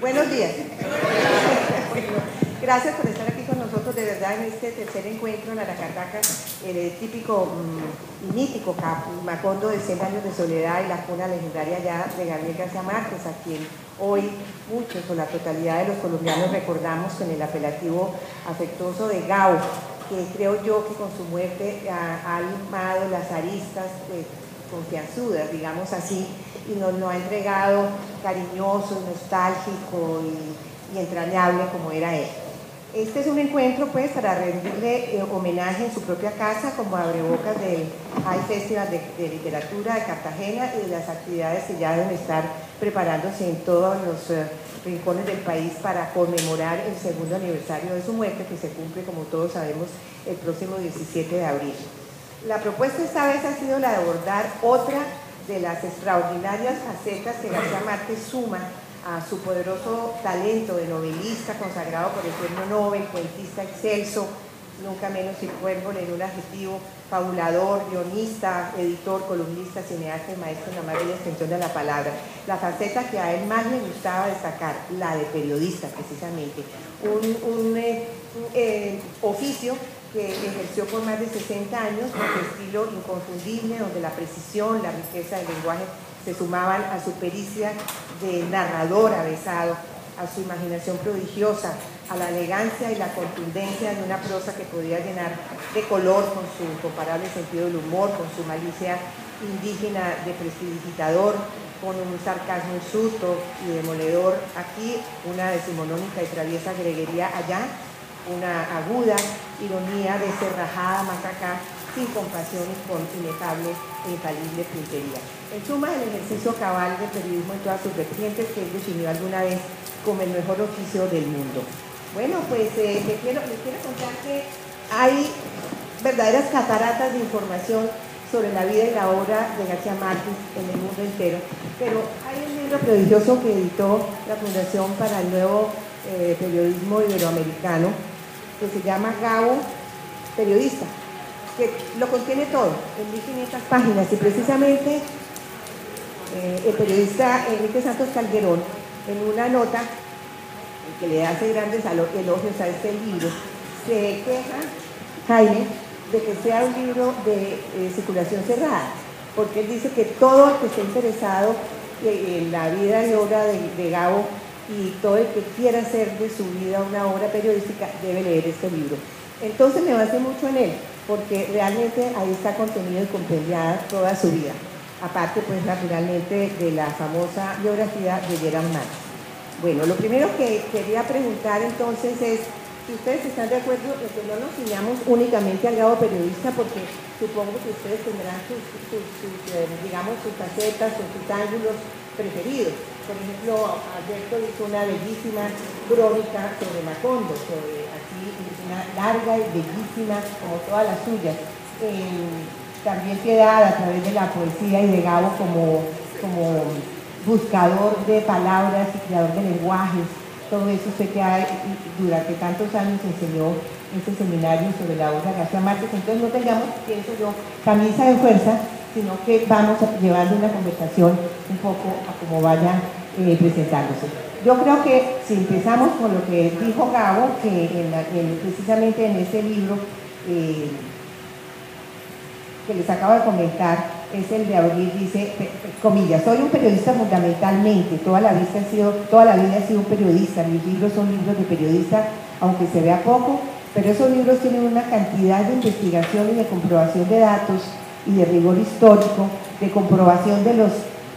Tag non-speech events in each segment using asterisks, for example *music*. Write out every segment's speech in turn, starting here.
Buenos días. *laughs* Gracias por estar aquí con nosotros de verdad en este tercer encuentro en Aracataca, el típico mm, y mítico Macondo de 100 años de soledad y la cuna legendaria ya de Gabriel García Márquez, a quien hoy muchos o la totalidad de los colombianos recordamos con el apelativo afectuoso de Gao, que creo yo que con su muerte ha, ha las aristas pues, confianzudas, digamos así, y nos lo ha entregado cariñoso, nostálgico y, entrañable como era él. Este es un encuentro pues para rendirle eh, homenaje en su propia casa como abrebocas del High Festival de, Literatura de Cartagena y de las actividades que ya deben estar preparándose en todos los eh, rincones del país para conmemorar el segundo aniversario de su muerte que se cumple como todos sabemos el próximo 17 de abril. La propuesta esta vez ha sido la de abordar otra de las extraordinarias facetas que García Márquez suma a su poderoso talento de novelista consagrado por el premio Nobel, cuentista excelso, nunca menos hipérbole en un adjetivo, fabulador, guionista, editor, columnista, cineasta y maestro en la más extensión de la palabra. La faceta que a él más le gustaba destacar, la de periodista precisamente, un, eh, eh, oficio que ejerció por más de 60 años con su estilo inconfundible, donde la precisión, la riqueza del lenguaje se sumaban a su pericia de narrador avesado, a su imaginación prodigiosa, a la elegancia y la contundencia de una prosa que podía llenar de color con su incomparable sentido del humor, con su malicia indígena de prestidigitador, con un sarcasmo insulto y demoledor. Aquí, una decimonónica y traviesa greguería allá, una aguda ironía deserrajada más acá, sin compasión y con inefable e infalible puntería. En suma, el ejercicio cabal del periodismo en todas sus vertientes que él definió alguna vez como el mejor oficio del mundo. Bueno, pues eh, les, quiero, quiero contar que hay verdaderas cataratas de información sobre la vida y la obra de García Márquez en el mundo entero, pero hay un libro prodigioso que editó la Fundación para el Nuevo eh, Periodismo Iberoamericano, que se llama Gabo Periodista, que lo contiene todo, en 1500 páginas, y precisamente eh, el periodista Enrique Santos Calderón, en una nota que le hace grandes elogios a este libro, se queja, Jaime, de que sea un libro de eh, circulación cerrada, porque él dice que todo el que esté interesado en la vida y obra de Gabo y todo el que quiera hacer de su vida una obra periodística debe leer este libro. Entonces me basé mucho en él, porque realmente ahí está contenido y compendiada toda su vida. Aparte, pues naturalmente, de la famosa biografía de Gerard Marx. Bueno, lo primero que quería preguntar entonces es si ustedes están de acuerdo en que no nos ciñamos únicamente al grado periodista, porque supongo que ustedes tendrán sus, eh, digamos, sus facetas, sus ángulos preferidos. Por ejemplo, Alberto hizo una bellísima crónica sobre Macondo, sobre así, una larga y bellísima, como todas las suyas. Eh, también queda a través de la poesía y de Gabo como, como buscador de palabras y creador de lenguajes. Todo eso sé que durante tantos años enseñó este seminario sobre la obra de García Márquez. Entonces no tengamos, pienso yo, camisa de fuerza, sino que vamos llevando una conversación un poco a como vaya eh, presentándose. Yo creo que si empezamos con lo que dijo Gabo, que precisamente en ese libro eh, que les acabo de comentar, es el de Abril, dice, comillas, soy un periodista fundamentalmente, toda la, vida he sido, toda la vida he sido un periodista, mis libros son libros de periodista, aunque se vea poco, pero esos libros tienen una cantidad de investigación y de comprobación de datos y de rigor histórico, de comprobación de los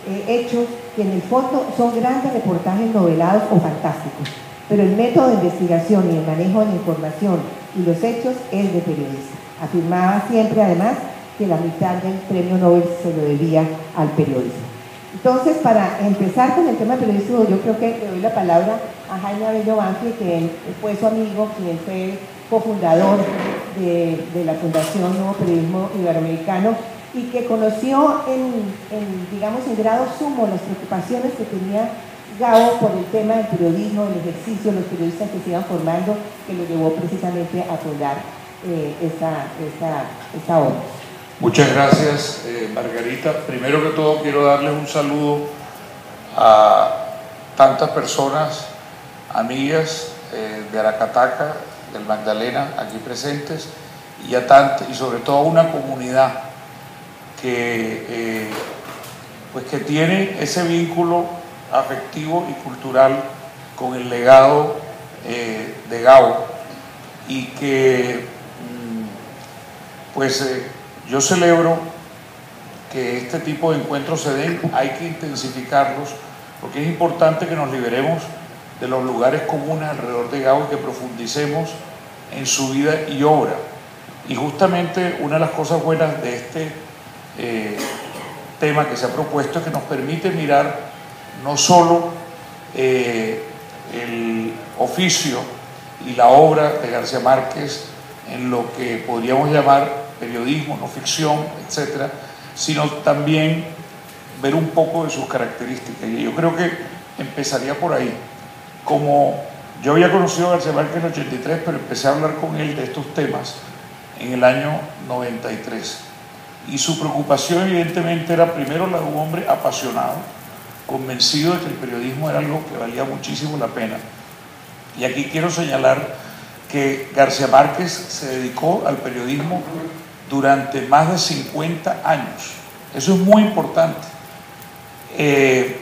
eh, hechos que en el fondo son grandes reportajes novelados o fantásticos. Pero el método de investigación y el manejo de la información y los hechos es de periodista. Afirmaba siempre además que la mitad del premio Nobel se lo debía al periodismo. Entonces, para empezar con el tema periodístico, yo creo que le doy la palabra a Jaime Abello Banfi, que fue su amigo, quien fue cofundador de, la Fundación Nuevo Periodismo Iberoamericano y que conoció en, digamos, en grado sumo las preocupaciones que tenía Gao por el tema del periodismo, el ejercicio, los periodistas que se iban formando, que lo llevó precisamente a fundar eh, esta, esta, obra. Muchas gracias, eh, Margarita. Primero que todo quiero darles un saludo a tantas personas amigas eh, de Aracataca, del Magdalena, aquí presentes, y, a y sobre todo a una comunidad que, eh, pues que tiene ese vínculo afectivo y cultural con el legado eh, de Gao y que mm, pues yo celebro que este tipo de encuentros se den, hay que intensificarlos porque es importante que nos liberemos de los lugares comunes alrededor de Gao y que profundicemos en su vida y obra. Y justamente una de las cosas buenas de este eh, tema que se ha propuesto es que nos permite mirar no solo eh, el oficio y la obra de García Márquez en lo que podríamos llamar periodismo, no ficción, etcétera, sino también ver un poco de sus características. Y yo creo que empezaría por ahí. Como yo había conocido a García Márquez en el 83, pero empecé a hablar con él de estos temas en el año 93. Y su preocupación evidentemente era primero la de un hombre apasionado, convencido de que el periodismo era algo que valía muchísimo la pena. Y aquí quiero señalar que García Márquez se dedicó al periodismo durante más de 50 años. Eso es muy importante. Eh,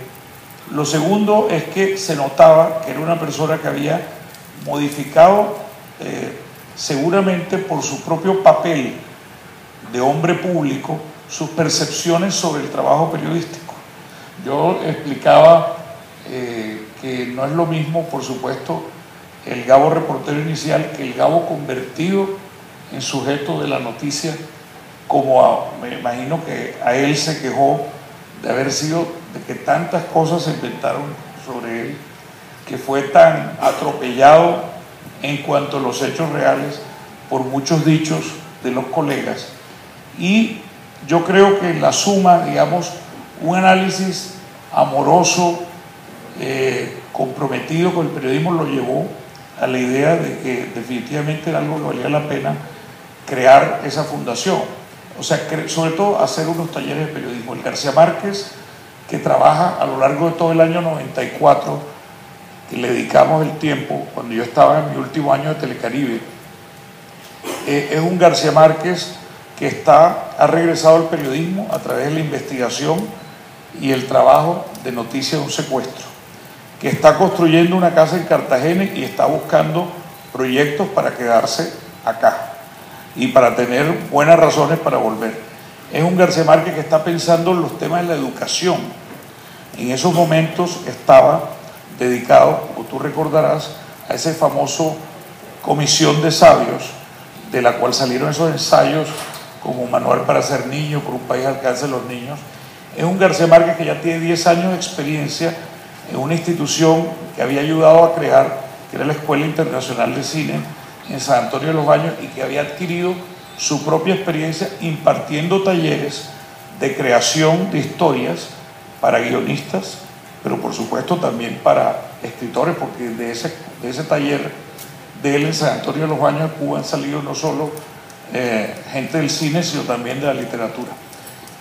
lo segundo es que se notaba que era una persona que había modificado eh, seguramente por su propio papel de hombre público sus percepciones sobre el trabajo periodístico. Yo explicaba eh, que no es lo mismo, por supuesto, el Gabo reportero inicial que el Gabo convertido en sujeto de la noticia, como me imagino que a él se quejó de haber sido, de que tantas cosas se inventaron sobre él, que fue tan atropellado en cuanto a los hechos reales por muchos dichos de los colegas. Y yo creo que en la suma, digamos, un análisis amoroso, eh, comprometido con el periodismo lo llevó a la idea de que definitivamente era algo que valía la pena crear esa fundación. O sea, sobre todo hacer unos talleres de periodismo. El García Márquez, que trabaja a lo largo de todo el año 94, que le dedicamos el tiempo, cuando yo estaba en mi último año de Telecaribe, eh, es un García Márquez que está, ha regresado al periodismo a través de la investigación y el trabajo de noticias de un secuestro, que está construyendo una casa en Cartagena y está buscando proyectos para quedarse acá y para tener buenas razones para volver. Es un García Márquez que está pensando en los temas de la educación. En esos momentos estaba dedicado, como tú recordarás, a ese famoso comisión de sabios, de la cual salieron esos ensayos como manual para ser niño, por un país al alcance de los niños. Es un García Márquez que ya tiene 10 años de experiencia en una institución que había ayudado a crear, que era la Escuela Internacional de Cine, en San Antonio de los Baños y que había adquirido su propia experiencia impartiendo talleres de creación de historias para guionistas, pero por supuesto también para escritores, porque de ese, de ese taller de él en San Antonio de los Baños de Cuba han salido no solo eh, gente del cine, sino también de la literatura.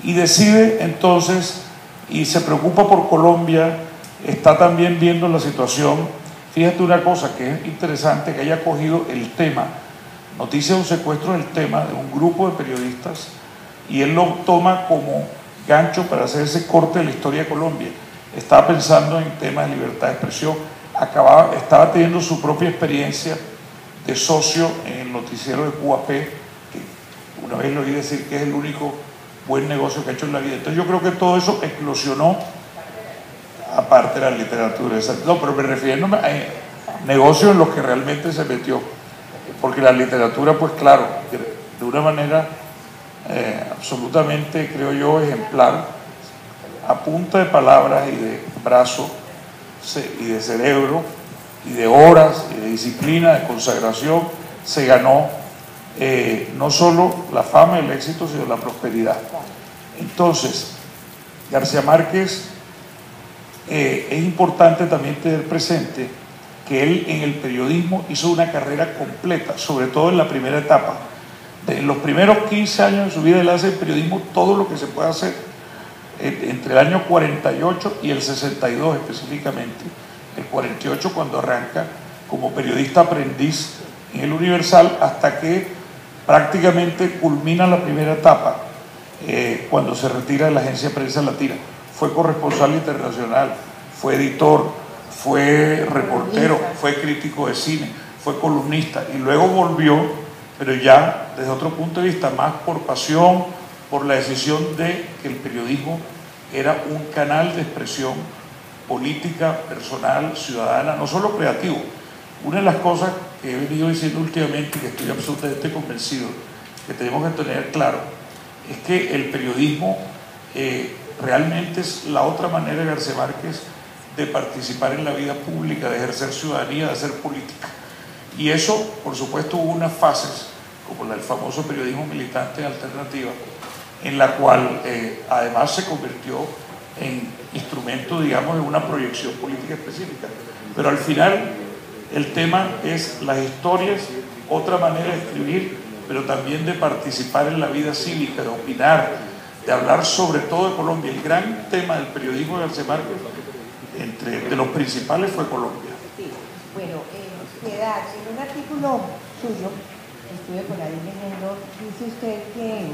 Y decide entonces, y se preocupa por Colombia, está también viendo la situación Fíjate una cosa que es interesante que haya cogido el tema, noticia de un secuestro del tema de un grupo de periodistas y él lo toma como gancho para hacer ese corte de la historia de Colombia. Estaba pensando en temas de libertad de expresión, acababa, estaba teniendo su propia experiencia de socio en el noticiero de QAP, que una vez lo oí decir que es el único buen negocio que ha hecho en la vida. Entonces yo creo que todo eso explosionó aparte de la literatura. No, pero me refiero a negocios en los que realmente se metió. Porque la literatura, pues claro, de una manera eh, absolutamente, creo yo, ejemplar, a punta de palabras y de brazo y de cerebro y de horas y de disciplina, de consagración, se ganó eh, no solo la fama y el éxito, sino la prosperidad. Entonces, García Márquez eh, es importante también tener presente que él en el periodismo hizo una carrera completa, sobre todo en la primera etapa. En los primeros 15 años de su vida él hace periodismo todo lo que se puede hacer, eh, entre el año 48 y el 62 específicamente. el 48 cuando arranca como periodista aprendiz en el Universal hasta que prácticamente culmina la primera etapa eh, cuando se retira de la agencia Prensa Latina. Fue corresponsal internacional, fue editor, fue reportero, fue crítico de cine, fue columnista y luego volvió, pero ya desde otro punto de vista, más por pasión, por la decisión de que el periodismo era un canal de expresión política, personal, ciudadana, no solo creativo. Una de las cosas que he venido diciendo últimamente y que estoy absolutamente convencido que tenemos que tener claro es que el periodismo eh, realmente es la otra manera García Márquez de participar en la vida pública, de ejercer ciudadanía, de hacer política. Y eso, por supuesto, hubo unas fases, como del famoso periodismo militante alternativa, en la cual eh, además se convirtió en instrumento, digamos, de una proyección política específica. Pero al final el tema es las historias, otra manera de escribir, pero también de participar en la vida cívica, de opinar, de hablar sobre todo de Colombia. El gran tema del periodismo de García Márquez, entre los principales, fue Colombia. Sí, bueno, eh, en un artículo suyo, estuve por ahí leyendo, dice usted que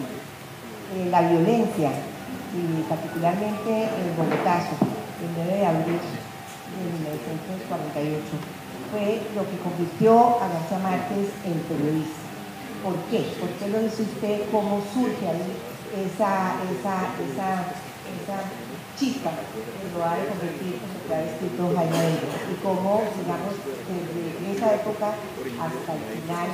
la violencia, y particularmente el bogotazo, el 9 de abril de 1948, fue lo que convirtió a García Márquez en periodista. ¿Por qué? ¿Por qué lo dice usted? ¿Cómo surge ahí esa, esa, chispa que lo ha de convertir en lo que ha escrito Jaime? Y cómo, digamos, desde esa época hasta el final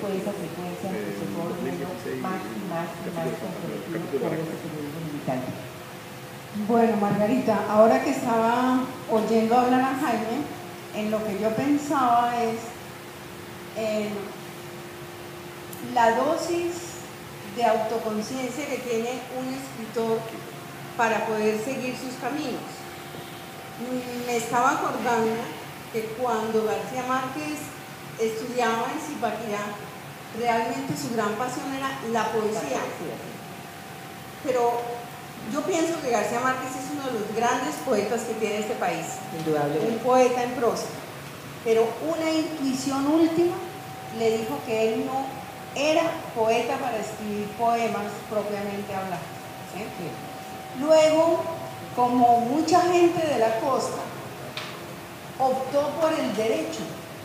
fue esa secuencia en que se fue volviendo más y más y más comprometido por ese periodismo militante. Bueno, Margarita, ahora que estaba oyendo hablar a Jaime, en lo que yo pensaba es en la dosis de autoconciencia que tiene un escritor para poder seguir sus caminos. Me estaba acordando que cuando García Márquez estudiaba en Zipaquirá, realmente su gran pasión era la poesía. Pero yo pienso que García Márquez es uno de los grandes poetas que tiene este país. Un poeta en prosa. Pero una intuición última le dijo que él no era poeta para escribir poemas propiamente hablando. Luego, como mucha gente de la costa, optó por el derecho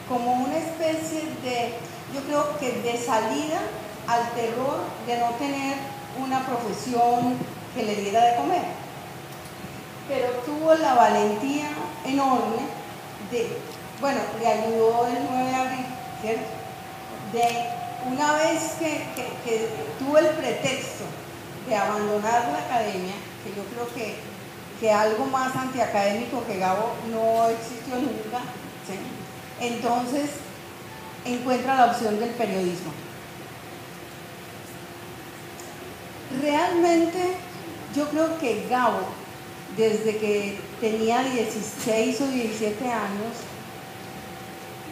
como una especie de, yo creo que de salida al terror de no tener una profesión que le diera de comer. Pero tuvo la valentía enorme de, bueno, le ayudó el 9 de abril, ¿cierto? De una vez que, tuvo el pretexto de abandonar la academia, que yo creo que, que algo más antiacadémico que Gabo no existió nunca, entonces encuentra la opción del periodismo. Realmente yo creo que Gabo, desde que tenía 16 o 17 años,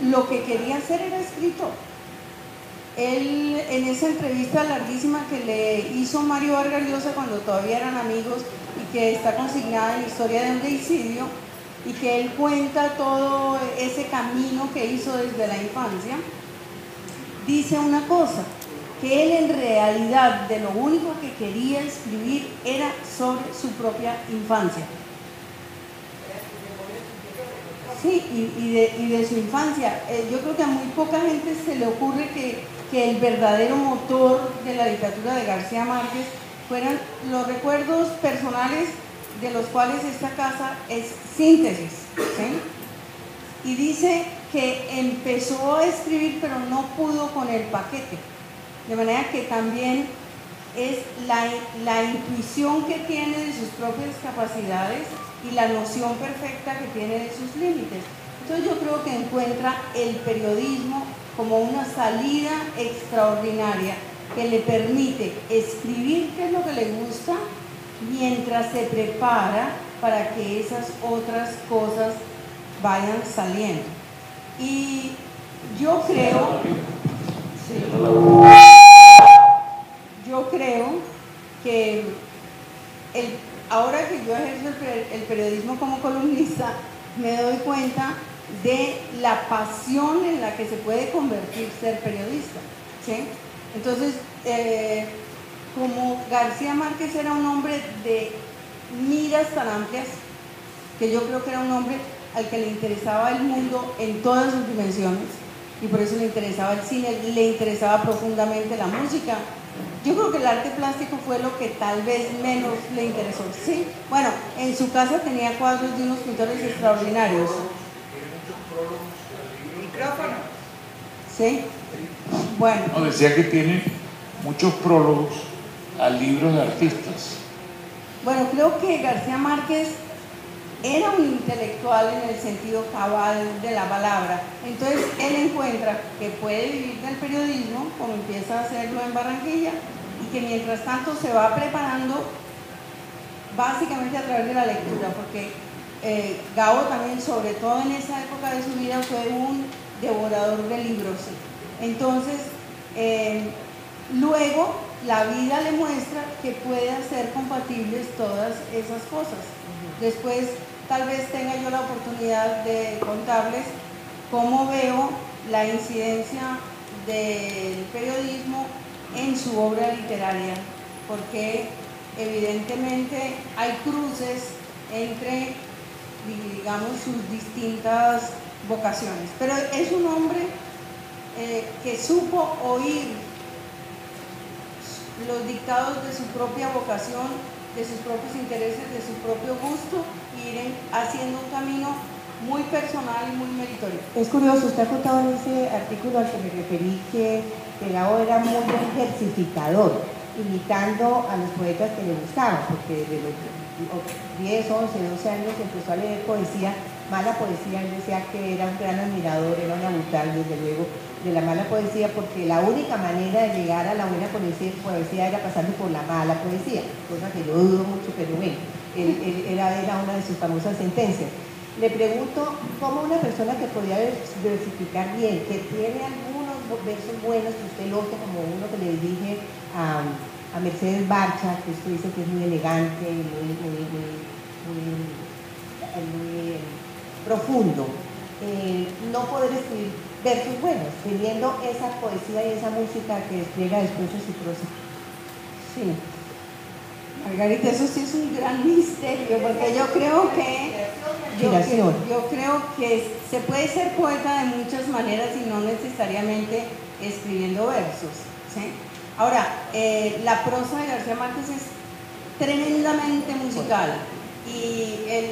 lo que quería hacer era escritor. Él, en esa entrevista larguísima que le hizo Mario Vargas Llosa cuando todavía eran amigos y que está consignada en la historia de un deicidio, y que él cuenta todo ese camino que hizo desde la infancia, dice una cosa, que él en realidad de lo único que quería escribir era sobre su propia infancia. Sí, y, de, su infancia. Eh, yo creo que a muy poca gente se le ocurre que, que el verdadero motor de la dictadura de García Márquez fueran los recuerdos personales de los cuales esta casa es síntesis. Y dice que empezó a escribir pero no pudo con el paquete. De manera que también es la, la intuición que tiene de sus propias capacidades y la noción perfecta que tiene de sus límites. Entonces yo creo que encuentra el periodismo como una salida extraordinaria que le permite escribir qué es lo que le gusta, mientras se prepara para que esas otras cosas vayan saliendo. Y yo creo, yo creo que ahora que yo ejerzo el, periodismo como columnista, me doy cuenta de la pasión en la que se puede convertir ser periodista. Entonces, eh, como García Márquez era un hombre de miras tan amplias, que yo creo que era un hombre al que le interesaba el mundo en todas sus dimensiones, y por eso le interesaba el cine, le interesaba profundamente la música. Yo creo que el arte plástico fue lo que tal vez menos le interesó. Sí, bueno, en su casa tenía cuadros de unos pintores extraordinarios. Micrófono. Sí, bueno. No, decía que tiene muchos prólogos a libros de artistas. Bueno, creo que García Márquez era un intelectual en el sentido cabal de la palabra. Entonces él encuentra que puede vivir del periodismo, como empieza a hacerlo en Barranquilla, y que mientras tanto se va preparando básicamente a través de la lectura, porque eh, Gabo también, sobre todo en esa época de su vida, fue un devorador de libros. Entonces, eh, luego la vida le muestra que puede hacer compatibles todas esas cosas. Después tal vez tenga yo la oportunidad de contarles cómo veo la incidencia del periodismo en su obra literaria, porque evidentemente hay cruces entre, digamos, sus distintas vocaciones. Pero es un hombre eh, que supo oír los dictados de su propia vocación de sus propios intereses, de su propio gusto, y ir haciendo un camino muy personal y muy meritorio. Es curioso, usted ha contado en ese artículo al que me referí que Pelao era muy ejercificador, imitando a los poetas que le gustaban, porque desde los 10, 11, 12 años empezó a leer poesía, mala poesía, él decía que era un gran admirador, era un abutal, desde luego, de la mala poesía porque la única manera de llegar a la buena poesía, era pasando por la mala poesía, cosa que yo dudo mucho, pero bueno, era, era una de sus famosas sentencias. Le pregunto cómo una persona que podía versificar bien, que tiene algunos versos buenos, que usted lo como uno que le dije a, Mercedes Barcha, que usted dice que es muy elegante, muy, muy, muy, profundo, eh, no poder escribir versos buenos, teniendo esa poesía y esa música que despliega después de su prosa. Sí. Margarita, eso sí es un gran misterio, porque yo creo que yo, yo, creo que se puede ser poeta de muchas maneras y no necesariamente escribiendo versos. Ahora, eh, la prosa de García Márquez es tremendamente musical y él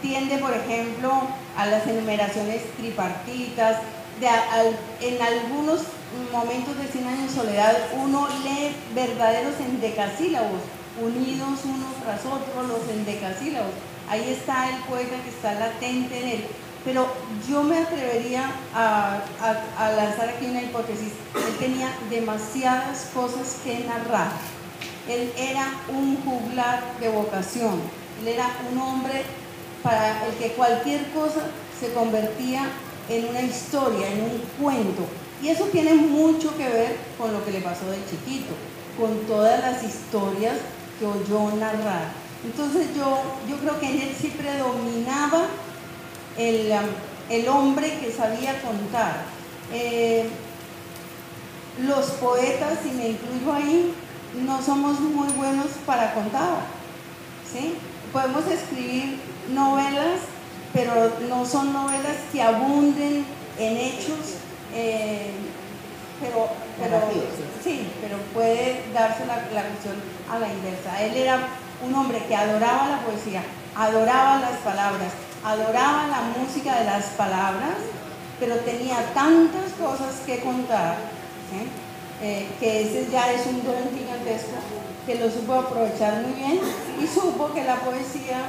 tiende, por ejemplo, a las enumeraciones tripartitas, en algunos momentos de Cien años de soledad uno lee verdaderos endecasílabos, unidos uno tras otro los endecasílabos. Ahí está el poeta que está latente en él. Pero yo me atrevería a, lanzar aquí una hipótesis. Él tenía demasiadas cosas que narrar. Él era un juglar de vocación. Él era un hombre para el que cualquier cosa se convertía en una historia, en un cuento. Y eso tiene mucho que ver con lo que le pasó de chiquito, con todas las historias que oyó narrar. Entonces yo, yo creo que en él sí predominaba el, um, el hombre que sabía contar. Eh, los poetas, y me incluyo ahí, no somos muy buenos para contar. ¿sí? Podemos escribir novelas pero no son novelas que abunden en hechos, eh, pero, sí, pero puede darse la, la cuestión a la inversa. Él era un hombre que adoraba la poesía, adoraba las palabras, adoraba la música de las palabras, pero tenía tantas cosas que contar, eh, que ese ya es un don gigantesco, que lo supo aprovechar muy bien y supo que la poesía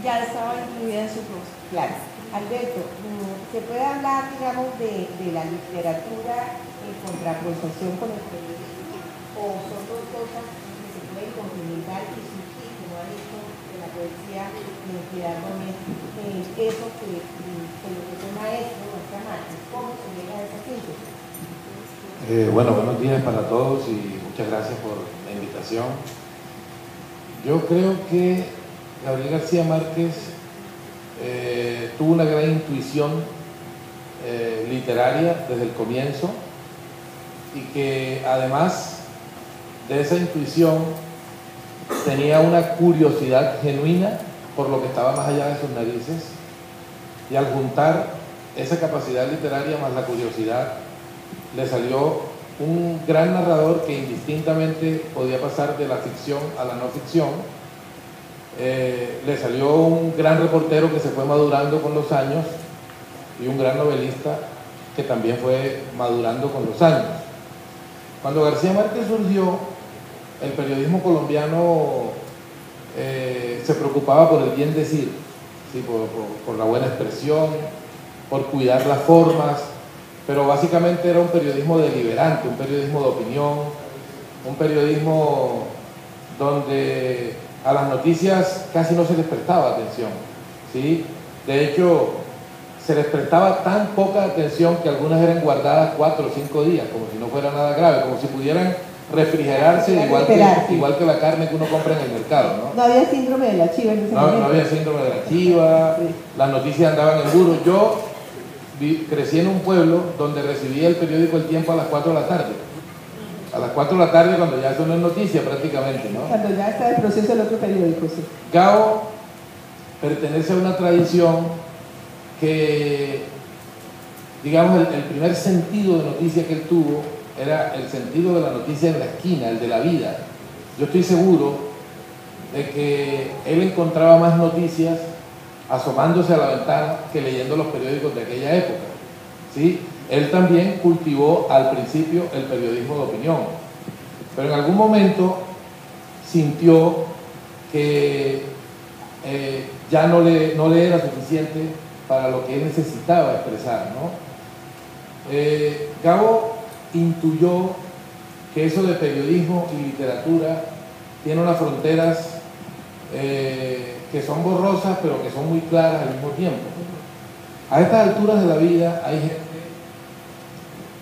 ya estaba incluida en su prosa. Claro. Alberto, mm, ¿se puede hablar, digamos, de, la literatura en contraposición con el periodismo? ¿O son dos cosas que se pueden complementar y surgir, como ha dicho de la poesía de Piedad Gómez, eh, eso que, mm, que lo que fue maestro, nuestra madre, ¿cómo se llega a esa síntesis? Eh, bueno, buenos días para todos y muchas gracias por la invitación. Yo creo que Gabriel García Márquez eh, tuvo una gran intuición eh, literaria desde el comienzo y que además de esa intuición tenía una curiosidad genuina por lo que estaba más allá de sus narices y al juntar esa capacidad literaria más la curiosidad le salió un gran narrador que indistintamente podía pasar de la ficción a la no ficción. Eh, le salió un gran reportero que se fue madurando con los años y un gran novelista que también fue madurando con los años. Cuando García Márquez surgió, el periodismo colombiano eh, se preocupaba por el bien decir, ¿sí? por la buena expresión, por cuidar las formas, pero básicamente era un periodismo deliberante, un periodismo de opinión, un periodismo donde a las noticias casi no se les prestaba atención. ¿sí? De hecho, se les prestaba tan poca atención que algunas eran guardadas cuatro o cinco días, como si no fuera nada grave, como si pudieran refrigerarse igual que, igual que la carne que uno compra en el mercado. No, no había síndrome de la chiva en ese no, No había síndrome de la chiva, las noticias andaban en duro. Yo crecí en un pueblo donde recibía el periódico El Tiempo a las 4 de la tarde. A las 4 de la tarde cuando ya eso no es noticia prácticamente, ¿no? Cuando ya está el proceso del otro periódico, sí. Gao pertenece a una tradición que, digamos, el, el primer sentido de noticia que él tuvo era el sentido de la noticia en la esquina, el de la vida. Yo estoy seguro de que él encontraba más noticias asomándose a la ventana que leyendo los periódicos de aquella época. ¿sí? Él también cultivó al principio el periodismo de opinión, pero en algún momento sintió que eh, ya no le, era suficiente para lo que él necesitaba expresar. Eh, Gabo intuyó que eso de periodismo y literatura tiene unas fronteras eh, que son borrosas pero que son muy claras al mismo tiempo. A estas alturas de la vida hay gente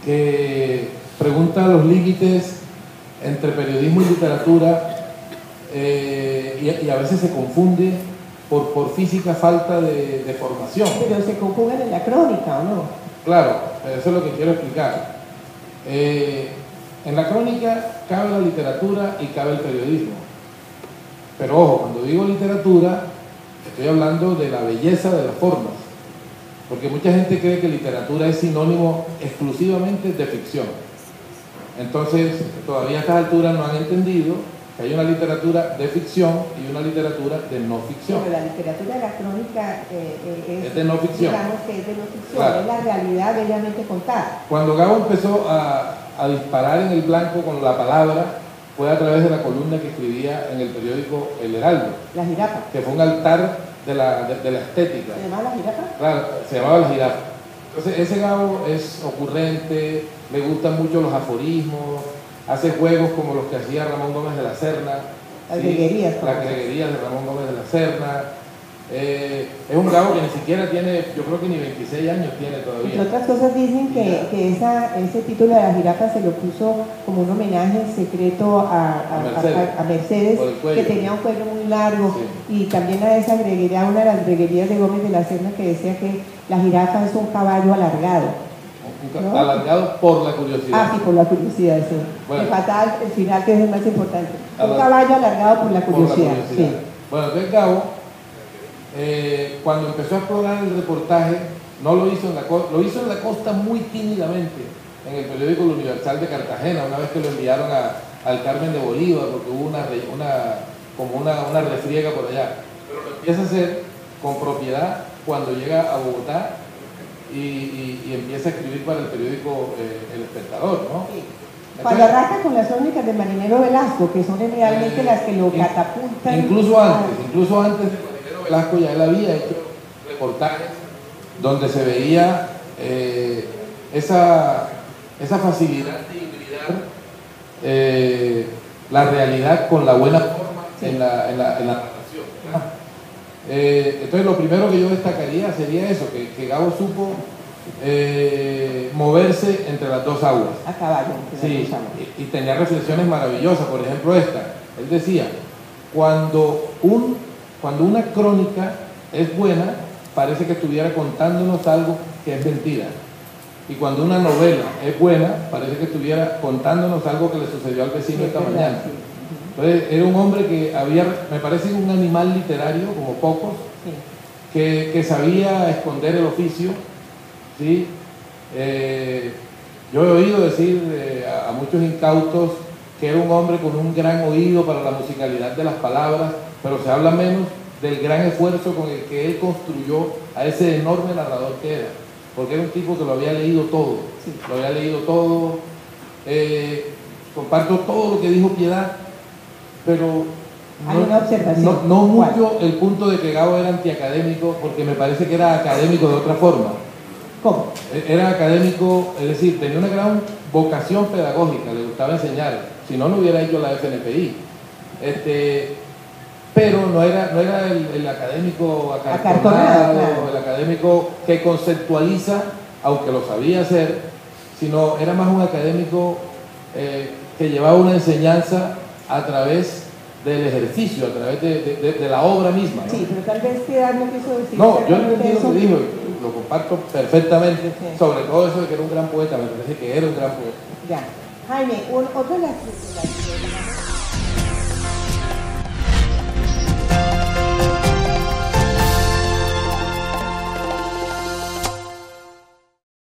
que pregunta los límites entre periodismo y literatura eh, y, a veces se confunde por, por física falta de, formación. Pero se conjugan en la crónica, ¿o no? Claro, eso es lo que quiero explicar. Eh, en la crónica cabe la literatura y cabe el periodismo. Pero ojo, cuando digo literatura, estoy hablando de la belleza de las formas. Porque mucha gente cree que literatura es sinónimo exclusivamente de ficción. Entonces, todavía a estas alturas no han entendido que hay una literatura de ficción y una literatura de no ficción. Pero la literatura crónica eh, eh, es, de no ficción. Digamos que es de no ficción, es la realidad bellamente contada. Cuando Gabo empezó a, a disparar en el blanco con la palabra, fue a través de la columna que escribía en el periódico El Heraldo. La jirafa. Que fue un altar de la, de, la estética. ¿Se llamaba la jirafa? Claro, se llamaba la jirafa. Entonces, ese Gabo es ocurrente, le gustan mucho los aforismos, hace juegos como los que hacía Ramón Gómez de la Serna. Las greguerías. Las greguerías de Ramón Gómez de la Serna eh, es un gabo que ni siquiera tiene, yo creo que ni 26 años tiene todavía. Entre otras cosas dicen que, que esa, ese título de la jirafa se lo puso como un homenaje secreto a, a, Mercedes, que tenía un cuello muy largo, y también a esa greguería, una de las greguerías de Gómez de la Serna que decía que la jirafa es un caballo alargado. Alargado por la curiosidad. Ah, sí, por la curiosidad, sí. Bueno. fatal el final que es el más importante. un caballo alargado por la curiosidad. Sí. Bueno, entonces Gabo eh, cuando empezó a explorar el reportaje, no lo hizo en la costa, lo hizo en la costa muy tímidamente, en el periódico El Universal de Cartagena, una vez que lo enviaron al Carmen de Bolívar, porque hubo una, una como una, una, refriega por allá. Pero lo empieza a hacer con propiedad cuando llega a Bogotá y, empieza a escribir para el periódico eh, El Espectador, ¿no? Cuando arranca con las crónicas de Marinero Velasco, que son realmente eh, las que lo catapultan. Incluso antes, incluso antes Velasco ya él había hecho reportajes donde se veía eh, esa, esa, facilidad de hibridar eh, la realidad con la buena forma en la, en la, en la eh, entonces lo primero que yo destacaría sería eso, que, que Gabo supo moverse entre las dos aguas. A caballo. Sí, y, y tenía reflexiones maravillosas, por ejemplo esta. Él decía, cuando un cuando una crónica es buena, parece que estuviera contándonos algo que es mentira. Y cuando una novela es buena, parece que estuviera contándonos algo que le sucedió al vecino esta mañana. Entonces, era un hombre que había, me parece un animal literario, como pocos, que, que sabía esconder el oficio, ¿sí? Eh, yo he oído decir eh, a, a muchos incautos que era un hombre con un gran oído para la musicalidad de las palabras, pero se habla menos del gran esfuerzo con el que él construyó a ese enorme narrador que era, porque era un tipo que lo había leído todo, Sí. lo había leído todo, eh, comparto todo lo que dijo Piedad, pero Hay una observación. no, no mucho el punto de que Gabo era antiacadémico, porque me parece que era académico de otra forma. ¿Cómo? E- Era académico, es decir, tenía una gran vocación pedagógica, le gustaba enseñar, si no, no hubiera hecho la FNPI. Este, pero no era, no era el, el académico Acartonado, claro. el académico que conceptualiza, aunque lo sabía hacer, sino era más un académico eh, que llevaba una enseñanza a través del ejercicio, a través de, de- de- de la obra misma. ¿no? Sí, pero tal vez Piedad no quiso decir No, yo exactamente entendí lo que dijo, lo comparto perfectamente, Sí. sobre todo eso de que era un gran poeta, me parece que era un gran poeta. Ya. Jaime, un- las, de las-